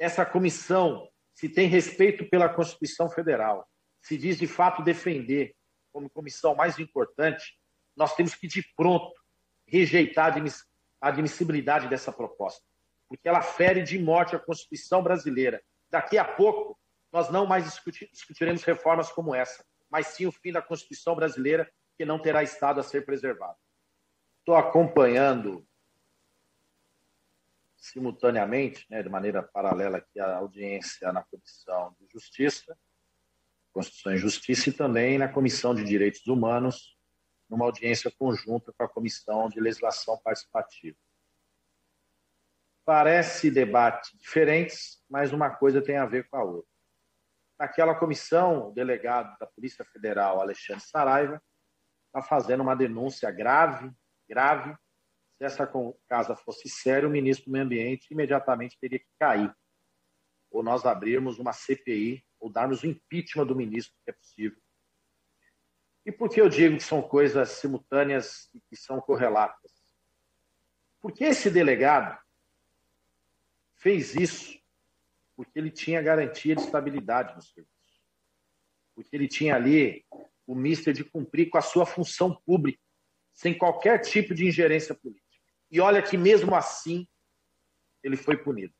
essa comissão se tem respeito pela Constituição Federal, se diz de fato defender como comissão mais importante, nós temos que de pronto rejeitar a admissibilidade dessa proposta, porque ela fere de morte a Constituição brasileira. Daqui a pouco, nós não mais discutiremos reformas como essa, mas sim o fim da Constituição brasileira, que não terá Estado a ser preservado. Estou acompanhando simultaneamente, né, de maneira paralela aqui, a audiência na Comissão de Justiça, Constituição e Justiça, e também na Comissão de Direitos Humanos, numa audiência conjunta com a Comissão de Legislação Participativa. Parece debates diferentes, mas uma coisa tem a ver com a outra. Naquela comissão, o delegado da Polícia Federal, Alexandre Saraiva, está fazendo uma denúncia grave, grave, se essa casa fosse séria, o ministro do Meio Ambiente imediatamente teria que cair. Ou nós abrirmos uma CPI, ou darmos o impeachment do ministro, que é possível. E por que eu digo que são coisas simultâneas e que são correlatas? Porque esse delegado fez isso porque ele tinha garantia de estabilidade no serviço. Porque ele tinha ali o mister de cumprir com a sua função pública, sem qualquer tipo de ingerência política. E olha que mesmo assim ele foi punido.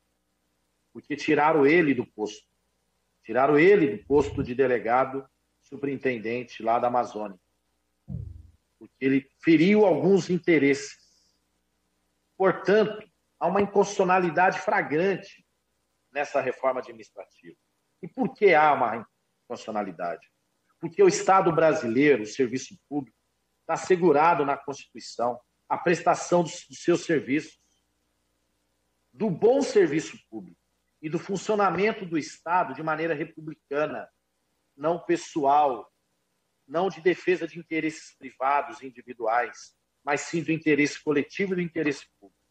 Porque tiraram ele do posto. Tiraram ele do posto de delegado superintendente lá da Amazônia. Porque ele feriu alguns interesses. Portanto, há uma inconstitucionalidade fragrante nessa reforma administrativa. E por que há uma inconstitucionalidade? Porque o Estado brasileiro, o serviço público, está assegurado na Constituição a prestação dos, seus serviços, do bom serviço público e do funcionamento do Estado de maneira republicana, não pessoal, não de defesa de interesses privados e individuais, mas sim do interesse coletivo e do interesse público.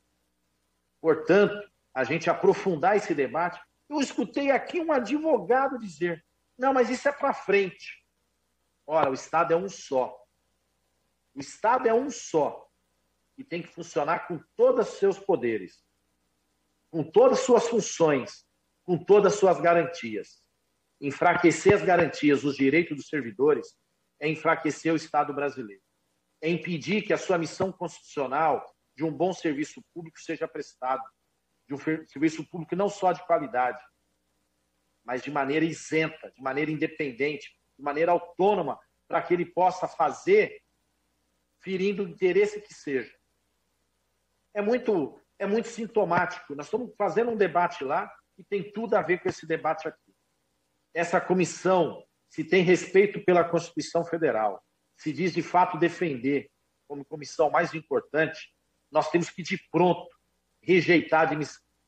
Portanto, a gente aprofundar esse debate, eu escutei aqui um advogado dizer: não, mas isso é para frente. Ora, o Estado é um só. O Estado é um só e tem que funcionar com todos os seus poderes, com todas as suas funções, com todas as suas garantias. Enfraquecer as garantias, os direitos dos servidores, é enfraquecer o Estado brasileiro. É impedir que a sua missão constitucional de um bom serviço público seja prestado, de um serviço público não só de qualidade, mas de maneira isenta, de maneira independente, de maneira autônoma, para que ele possa fazer ferindo o interesse que seja é muito, é muito sintomático. Nós estamos fazendo um debate lá e tem tudo a ver com esse debate aqui. Essa comissão, se tem respeito pela Constituição Federal, se diz de fato defender como comissão mais importante, nós temos que de pronto rejeitar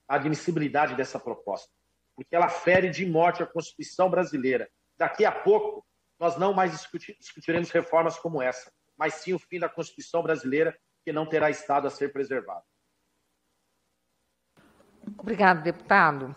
a admissibilidade dessa proposta, porque ela fere de morte a Constituição brasileira. Daqui a pouco, nós não mais discutiremos reformas como essa, mas sim o fim da Constituição brasileira que não terá Estado a ser preservado. Obrigado, deputado.